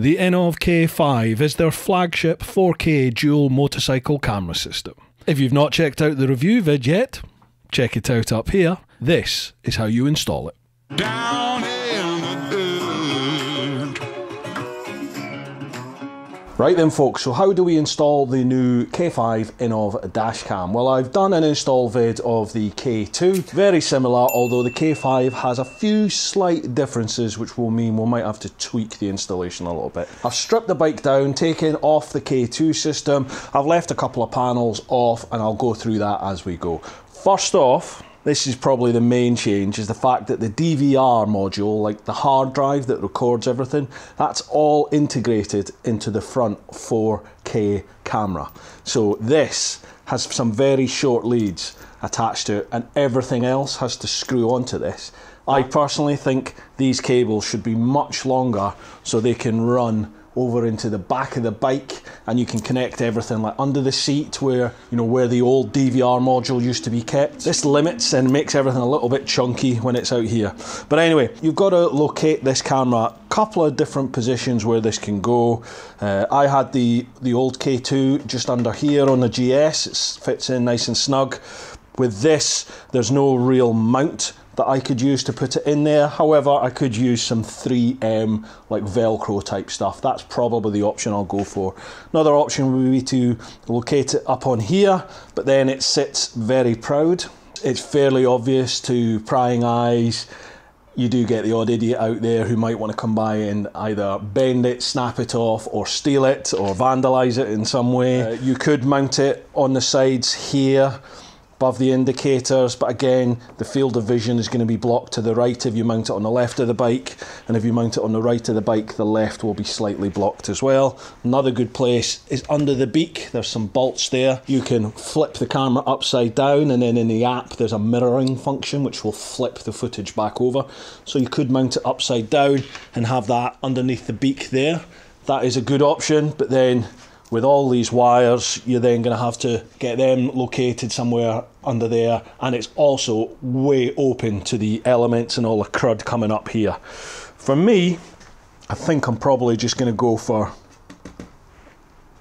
The Innovv K5 is their flagship 4K dual motorcycle camera system. If you've not checked out the review vid yet, check it out up here. This is how you install it. Down Right then folks, so how do we install the new K5 Innovv dashcam? Well I've done an install vid of the K2, very similar although the K5 has a few slight differences which will mean we might have to tweak the installation a little bit. I've stripped the bike down, taken off the K2 system, I've left a couple of panels off and I'll go through that as we go. First off, this is probably the main change is the fact that the DVR module, like the hard drive that records everything, that's all integrated into the front 4K camera. So this has some very short leads attached to it and everything else has to screw onto this. I personally think these cables should be much longer so they can run over into the back of the bike and you can connect everything like under the seat where you know where the old DVR module used to be kept. This limits and makes everything a little bit chunky when it's out here. But anyway, you've got to locate this camera a couple of different positions where this can go. Uh, I had the the old K2 just under here on the GS. It fits in nice and snug. With this, there's no real mount that I could use to put it in there. However, I could use some 3M like Velcro type stuff. That's probably the option I'll go for. Another option would be to locate it up on here, but then it sits very proud. It's fairly obvious to prying eyes. You do get the odd idiot out there who might want to come by and either bend it, snap it off, or steal it, or vandalise it in some way. Uh, you could mount it on the sides here above the indicators, but again, the field of vision is going to be blocked to the right if you mount it on the left of the bike, and if you mount it on the right of the bike, the left will be slightly blocked as well. Another good place is under the beak, there's some bolts there. You can flip the camera upside down, and then in the app, there's a mirroring function which will flip the footage back over. So you could mount it upside down and have that underneath the beak there. That is a good option, but then with all these wires, you're then going to have to get them located somewhere under there, and it's also way open to the elements and all the crud coming up here. For me, I think I'm probably just going to go for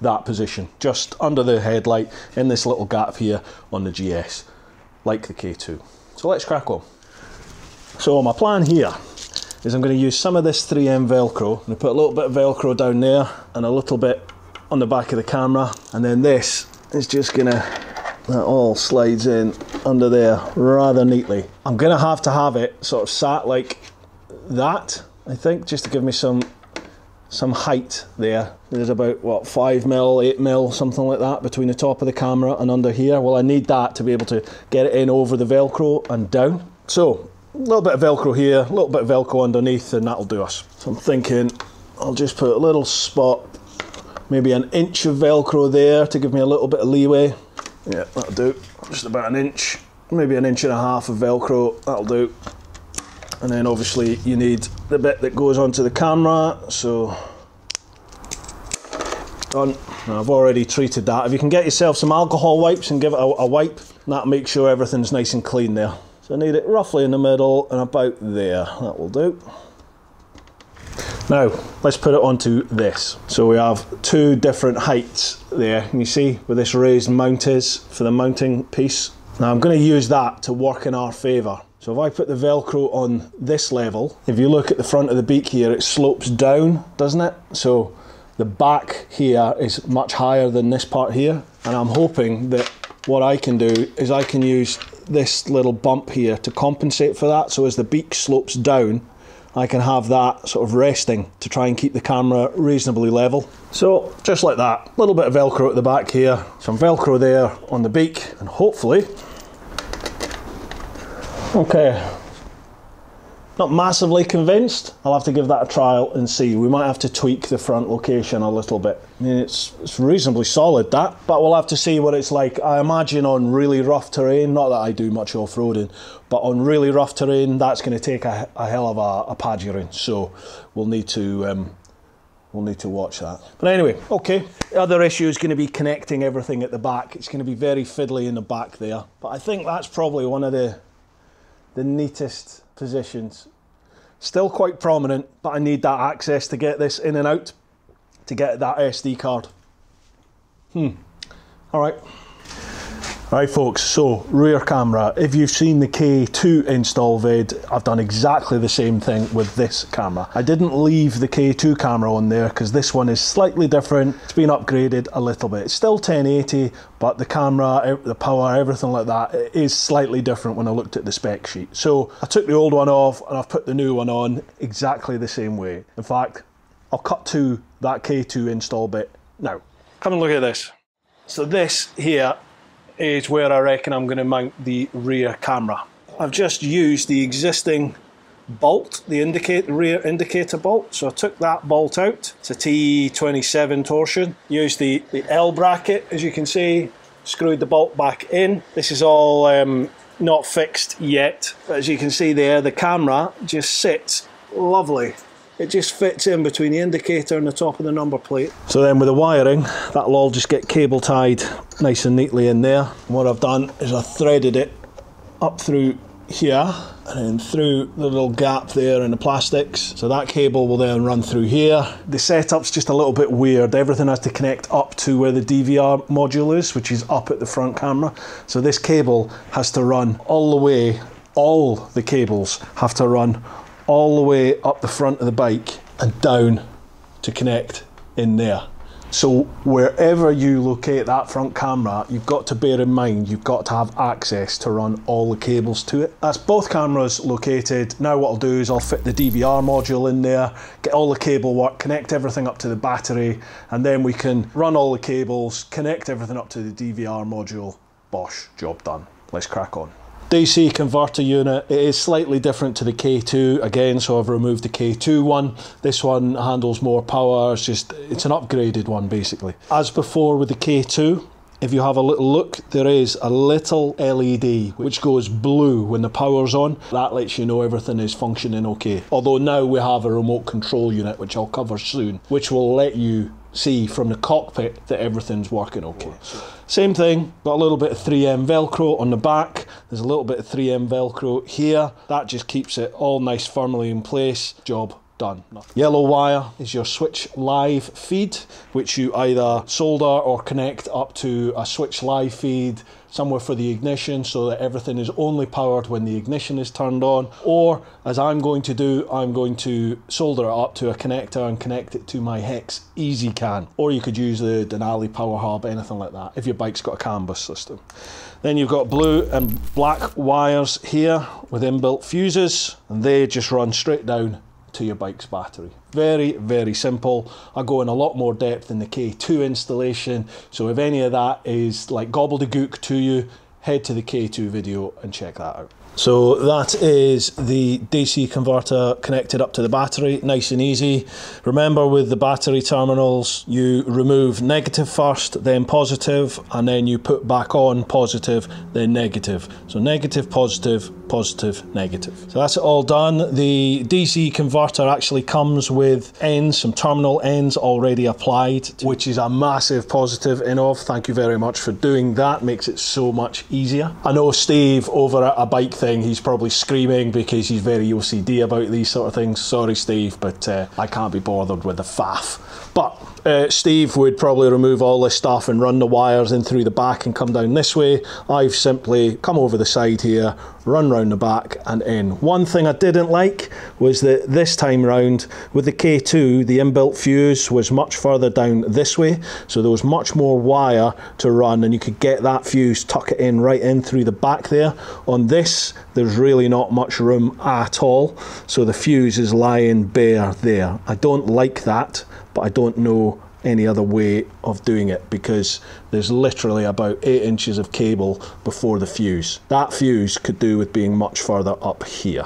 that position, just under the headlight in this little gap here on the GS, like the K2. So let's crack on. So my plan here is I'm going to use some of this 3M Velcro, and put a little bit of Velcro down there and a little bit on the back of the camera and then this is just gonna that all slides in under there rather neatly. I'm gonna have to have it sort of sat like that I think just to give me some some height there. There's about what five mil, eight mil, something like that between the top of the camera and under here. Well, I need that to be able to get it in over the Velcro and down. So a little bit of Velcro here, a little bit of Velcro underneath, and that'll do us. So I'm thinking I'll just put a little spot maybe an inch of Velcro there to give me a little bit of leeway. Yeah, that'll do. Just about an inch, maybe an inch and a half of Velcro, that'll do. And then obviously you need the bit that goes onto the camera, so done. I've already treated that. If you can get yourself some alcohol wipes and give it a, a wipe, that'll make sure everything's nice and clean there. So I need it roughly in the middle and about there, that will do. Now, let's put it onto this. So we have two different heights there. Can you see where this raised mount is for the mounting piece? Now I'm going to use that to work in our favour. So if I put the Velcro on this level, if you look at the front of the beak here, it slopes down, doesn't it? So the back here is much higher than this part here. And I'm hoping that what I can do is I can use this little bump here to compensate for that. So as the beak slopes down, I can have that sort of resting to try and keep the camera reasonably level. So just like that, a little bit of Velcro at the back here, some Velcro there on the beak, and hopefully, okay, not massively convinced. I'll have to give that a trial and see. We might have to tweak the front location a little bit. I mean, it's, it's reasonably solid that, but we'll have to see what it's like. I imagine on really rough terrain, not that I do much off-roading, but on really rough terrain, that's going to take a, a, hell of a, a padgering. So we'll need to um, we'll need to watch that. But anyway, okay. The other issue is going to be connecting everything at the back. It's going to be very fiddly in the back there. But I think that's probably one of the the neatest positions. Still quite prominent, but I need that access to get this in and out. to get that SD card. Hmm. All right. Right, folks, so rear camera. If you've seen the K2 install vid, I've done exactly the same thing with this camera. I didn't leave the K2 camera on there because this one is slightly different. It's been upgraded a little bit. It's still 1080, but the camera, the power, everything like that is slightly different when I looked at the spec sheet. So I took the old one off and I've put the new one on exactly the same way. In fact, I'll cut to that K2 install bit now. Come and look at this. So this here is where I reckon I'm going to mount the rear camera. I've just used the existing bolt, the indicate, rear indicator bolt. So I took that bolt out. It's a T27 torsion. Used the, the L bracket, as you can see, screwed the bolt back in. This is all um, not fixed yet. As you can see there, the camera just sits lovely it just fits in between the indicator and the top of the number plate. So then with the wiring, that'll all just get cable tied nice and neatly in there. And what I've done is I threaded it up through here and then through the little gap there in the plastics. So that cable will then run through here. The setup's just a little bit weird. Everything has to connect up to where the DVR module is, which is up at the front camera. So this cable has to run all the way, all the cables have to run all the way up the front of the bike and down to connect in there. So wherever you locate that front camera, you've got to bear in mind you've got to have access to run all the cables to it. That's both cameras located. Now what I'll do is I'll fit the DVR module in there, get all the cable work, connect everything up to the battery, and then we can run all the cables, connect everything up to the DVR module. Bosh, job done. Let's crack on. DC converter unit. It is slightly different to the K2 again, so I've removed the K2 one. This one handles more power. It's just it's an upgraded one basically. As before with the K2, if you have a little look, there is a little LED which goes blue when the power's on. That lets you know everything is functioning okay. Although now we have a remote control unit, which I'll cover soon, which will let you see from the cockpit that everything's working okay. Same thing, got a little bit of 3M Velcro on the back. There's a little bit of 3M Velcro here. That just keeps it all nice firmly in place. Job done. Yellow wire is your switch live feed, which you either solder or connect up to a switch live feed somewhere for the ignition so that everything is only powered when the ignition is turned on. Or, as I'm going to do, I'm going to solder it up to a connector and connect it to my Hex ezCAN. Or you could use the Denali Power Hub, anything like that, if your bike's got a CAN bus system. Then you've got blue and black wires here with inbuilt fuses, and they just run straight down to your bike's battery. Very, very simple. I go in a lot more depth in the K2 installation, so if any of that is like gobbledygook to you, head to the K2 video and check that out. So that is the DC converter connected up to the battery, nice and easy. Remember with the battery terminals, you remove negative first, then positive, and then you put back on positive, then negative. So negative, positive, positive, negative. So that's it all done. The DC converter actually comes with ends, some terminal ends already applied, which is a massive positive in of. Thank you very much for doing that. Makes it so much easier. I know Steve over at a bike thing He's probably screaming because he's very OCD about these sort of things. Sorry, Steve, but uh, I can't be bothered with the faff. But uh, Steve would probably remove all this stuff and run the wires in through the back and come down this way. I've simply come over the side here, run round the back and in. One thing I didn't like was that this time round with the K2, the inbuilt fuse was much further down this way. So there was much more wire to run and you could get that fuse, tuck it in right in through the back there. On this, there's really not much room at all. So the fuse is lying bare there. I don't like that but I don't know any other way of doing it because there's literally about eight inches of cable before the fuse. That fuse could do with being much further up here.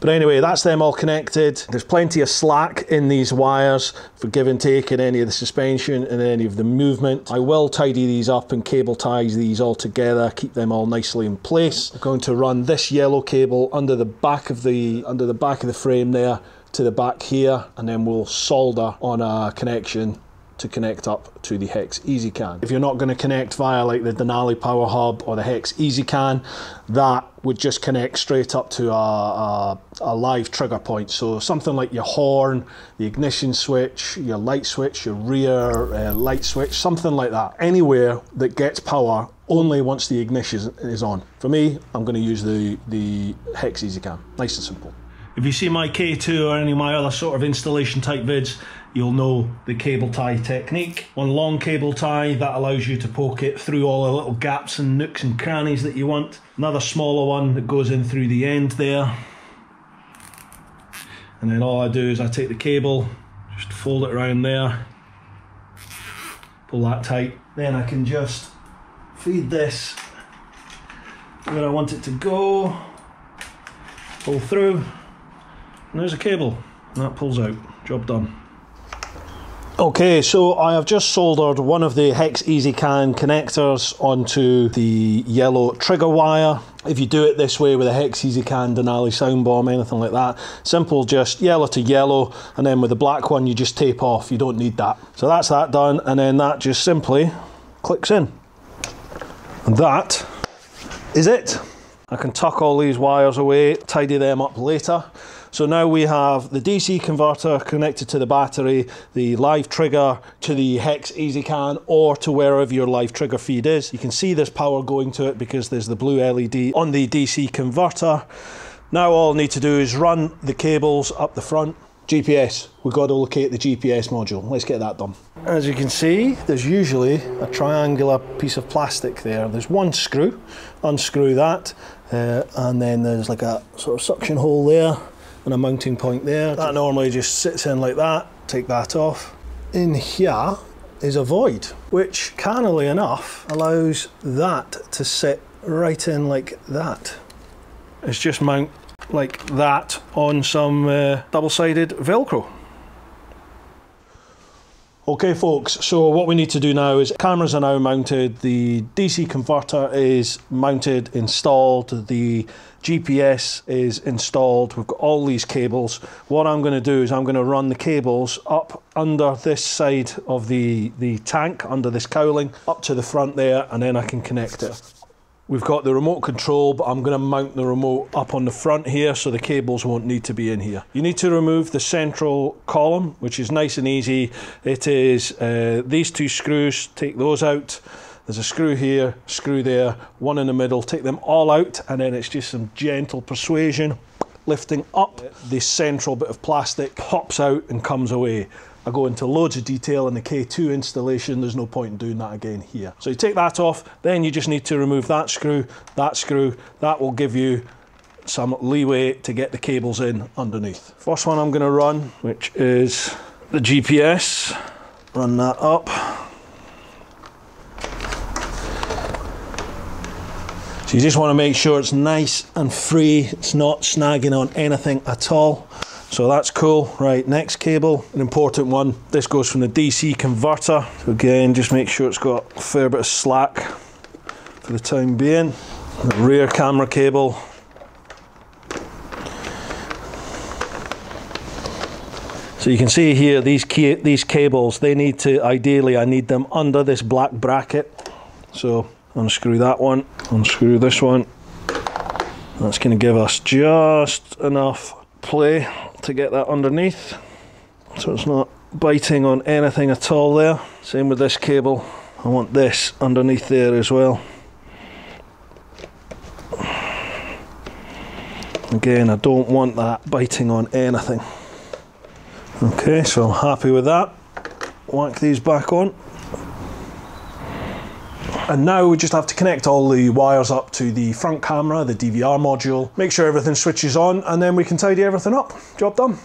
But anyway, that's them all connected. There's plenty of slack in these wires for give and take in any of the suspension and any of the movement. I will tidy these up and cable ties these all together, keep them all nicely in place. I'm going to run this yellow cable under the back of the under the back of the frame there to the back here and then we'll solder on a connection to connect up to the Hex ezCAN. If you're not going to connect via like the Denali Power Hub or the Hex ezCAN, that would just connect straight up to a, a, a, live trigger point. So something like your horn, the ignition switch, your light switch, your rear uh, light switch, something like that. Anywhere that gets power only once the ignition is on. For me, I'm going to use the, the Hex ezCAN. Nice and simple. If you see my K2 or any of my other sort of installation type vids, you'll know the cable tie technique. One long cable tie that allows you to poke it through all the little gaps and nooks and crannies that you want. Another smaller one that goes in through the end there. And then all I do is I take the cable, just fold it around there, pull that tight. Then I can just feed this where I want it to go, pull through, and there's a cable. And that pulls out. Job done. Okay, so I have just soldered one of the Hex ezCAN connectors onto the yellow trigger wire. If you do it this way with a Hex ezCAN Denali sound bomb, anything like that, simple just yellow to yellow, and then with the black one you just tape off, you don't need that. So that's that done, and then that just simply clicks in. And that is it. I can tuck all these wires away, tidy them up later. So now we have the DC converter connected to the battery, the live trigger to the Hex ezCAN or to wherever your live trigger feed is. You can see there's power going to it because there's the blue LED on the DC converter. Now all I need to do is run the cables up the front. GPS, we've got to locate the GPS module. Let's get that done. As you can see, there's usually a triangular piece of plastic there. There's one screw, unscrew that, uh, and then there's like a sort of suction hole there and a mounting point there. That normally just sits in like that, take that off. In here is a void, which cannily enough allows that to sit right in like that. It's just mount like that on some uh, double-sided Velcro. Okay folks, so what we need to do now is cameras are now mounted, the DC converter is mounted, installed, the GPS is installed, we've got all these cables. What I'm going to do is I'm going to run the cables up under this side of the, the tank, under this cowling, up to the front there, and then I can connect it. We've got the remote control, but I'm going to mount the remote up on the front here so the cables won't need to be in here. You need to remove the central column, which is nice and easy. It is uh, these two screws, take those out. There's a screw here, screw there, one in the middle, take them all out, and then it's just some gentle persuasion, lifting up. The central bit of plastic pops out and comes away. I go into loads of detail in the K2 installation, there's no point in doing that again here. So you take that off, then you just need to remove that screw, that screw, that will give you some leeway to get the cables in underneath. First one I'm going to run, which is the GPS, run that up. So you just want to make sure it's nice and free, it's not snagging on anything at all. So that's cool. Right, next cable, an important one. This goes from the DC converter. So again, just make sure it's got a fair bit of slack for the time being. The rear camera cable. So you can see here, these, these cables, they need to, ideally, I need them under this black bracket. So unscrew that one, unscrew this one. That's going to give us just enough play to get that underneath so it's not biting on anything at all there. Same with this cable. I want this underneath there as well. Again, I don't want that biting on anything. Okay, so I'm happy with that. Whack these back on. And now we just have to connect all the wires up to the front camera, the DVR module, make sure everything switches on, and then we can tidy everything up. Job done.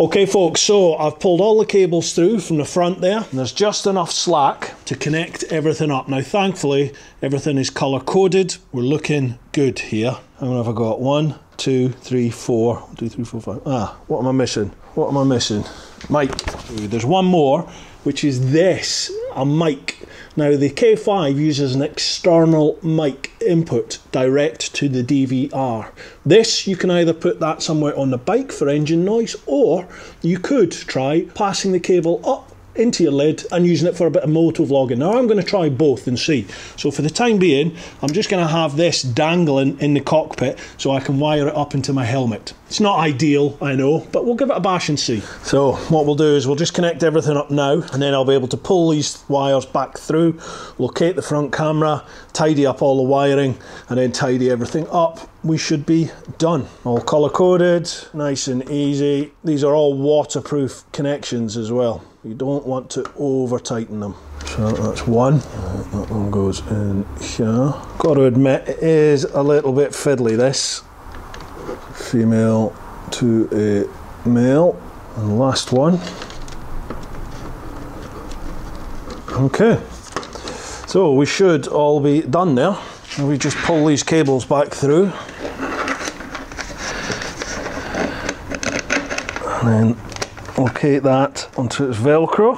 Okay folks, so I've pulled all the cables through from the front there. And there's just enough slack to connect everything up. Now thankfully, everything is color coded. We're looking good here. How many have I got? One, two, three, four, two, three, four, five. Ah, what am I missing? What am I missing? Mic. There's one more, which is this, a mic. Now the K5 uses an external mic input direct to the DVR. This, you can either put that somewhere on the bike for engine noise, or you could try passing the cable up into your lid and using it for a bit of moto vlogging. Now I'm going to try both and see. So for the time being, I'm just going to have this dangling in the cockpit so I can wire it up into my helmet. It's not ideal, I know, but we'll give it a bash and see. So what we'll do is we'll just connect everything up now and then I'll be able to pull these wires back through, locate the front camera, tidy up all the wiring and then tidy everything up. We should be done. All color coded, nice and easy. These are all waterproof connections as well. You don't want to over tighten them. So that's one. That one goes in here. Got to admit, it is a little bit fiddly this female to a male. And last one. Okay, so we should all be done there. And we just pull these cables back through. And then locate that onto its Velcro.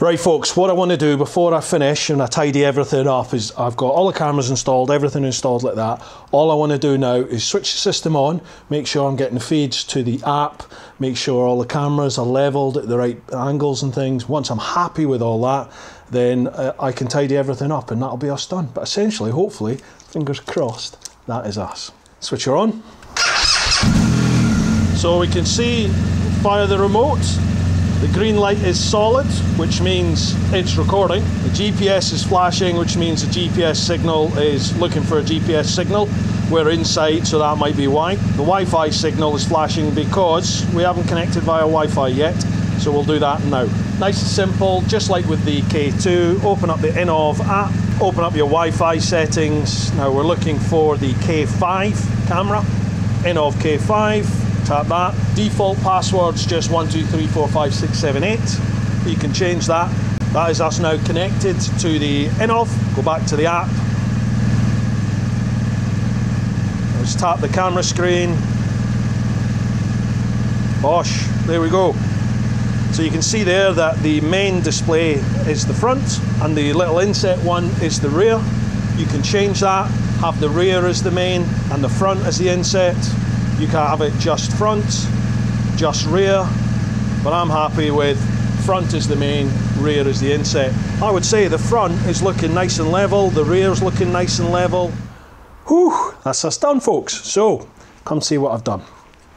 Right folks, what I want to do before I finish and I tidy everything up is I've got all the cameras installed, everything installed like that. All I want to do now is switch the system on, make sure I'm getting the feeds to the app, make sure all the cameras are leveled at the right angles and things. Once I'm happy with all that, then uh, I can tidy everything up and that'll be us done. But essentially, hopefully, fingers crossed, that is us. Switch her on. So we can see via the remote the green light is solid, which means it's recording. The GPS is flashing, which means the GPS signal is looking for a GPS signal. We're inside, so that might be why. The Wi Fi signal is flashing because we haven't connected via Wi Fi yet, so we'll do that now. Nice and simple, just like with the K2. Open up the Innovv app, open up your Wi Fi settings. Now we're looking for the K5 camera, Innovv K5 tap that. Default password's just 12345678. You can change that. That is us now connected to the Innovv. Go back to the app. Let's tap the camera screen. Bosh, there we go. So you can see there that the main display is the front and the little inset one is the rear. You can change that, have the rear as the main and the front as the inset. You can have it just front, just rear, but I'm happy with front is the main, rear is the inset. I would say the front is looking nice and level, the rear's looking nice and level. Whew, that's us done folks. So, come see what I've done.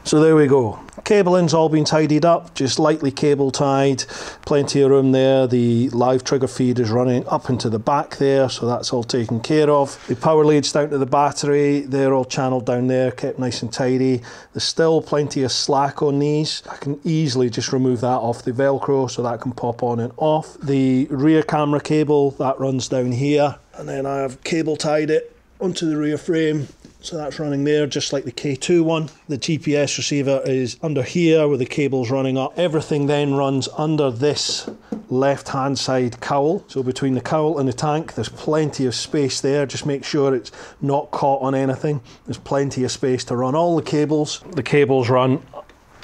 So there we go. Cabling's all been tidied up, just lightly cable tied, plenty of room there. The live trigger feed is running up into the back there, so that's all taken care of. The power leads down to the battery, they're all channeled down there, kept nice and tidy. There's still plenty of slack on these. I can easily just remove that off the Velcro so that can pop on and off. The rear camera cable, that runs down here, and then I have cable tied it onto the rear frame so that's running there just like the K2 one. The GPS receiver is under here where the cable's running up. Everything then runs under this left hand side cowl. So between the cowl and the tank there's plenty of space there. Just make sure it's not caught on anything. There's plenty of space to run all the cables. The cables run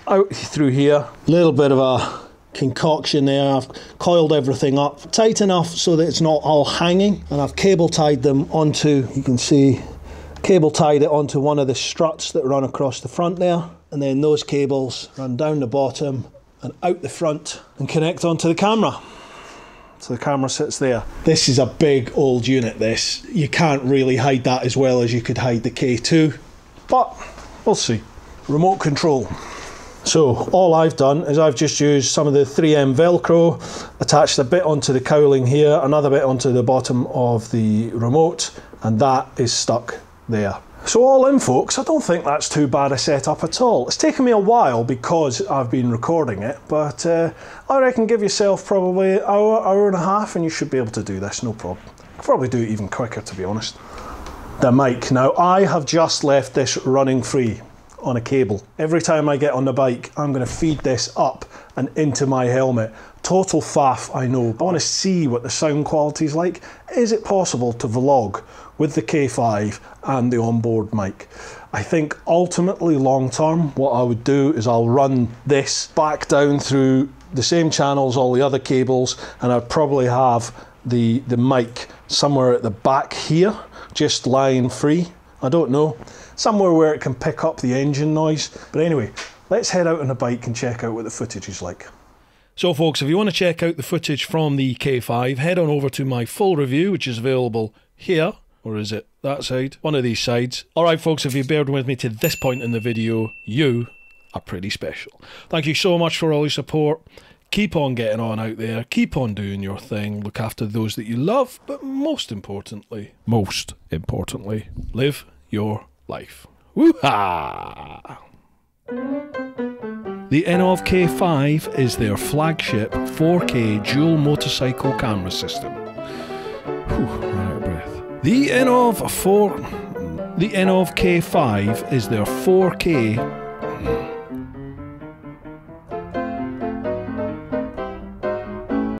out through here. Little bit of a concoction there. I've coiled everything up tight enough so that it's not all hanging and I've cable tied them onto, you can see cable tied it onto one of the struts that run across the front there and then those cables run down the bottom and out the front and connect onto the camera. So the camera sits there. This is a big old unit this. You can't really hide that as well as you could hide the K2 but we'll see. Remote control. So all I've done is I've just used some of the 3M Velcro, attached a bit onto the cowling here, another bit onto the bottom of the remote, and that is stuck there. So all in folks, I don't think that's too bad a setup at all. It's taken me a while because I've been recording it, but uh, I reckon give yourself probably an hour, hour and a half and you should be able to do this, no problem. Probably do it even quicker to be honest. The mic. Now I have just left this running free on a cable. Every time I get on the bike, I'm going to feed this up and into my helmet. Total faff, I know, I want to see what the sound quality is like. Is it possible to vlog with the K5 and the onboard mic? I think ultimately long term, what I would do is I'll run this back down through the same channels, all the other cables, and I'd probably have the, the mic somewhere at the back here, just lying free. I don't know somewhere where it can pick up the engine noise. But anyway, let's head out on a bike and check out what the footage is like. So, folks, if you want to check out the footage from the K5, head on over to my full review, which is available here. Or is it that side? One of these sides. Alright, folks, if you've bared with me to this point in the video, you are pretty special. Thank you so much for all your support. Keep on getting on out there. Keep on doing your thing. Look after those that you love. But most importantly, most importantly, live your life. Woo-ha! The Innovv K5 is their flagship 4K dual motorcycle camera system. Whew, ran out of 4, The Innovv 4 the Innovv K5 is their 4K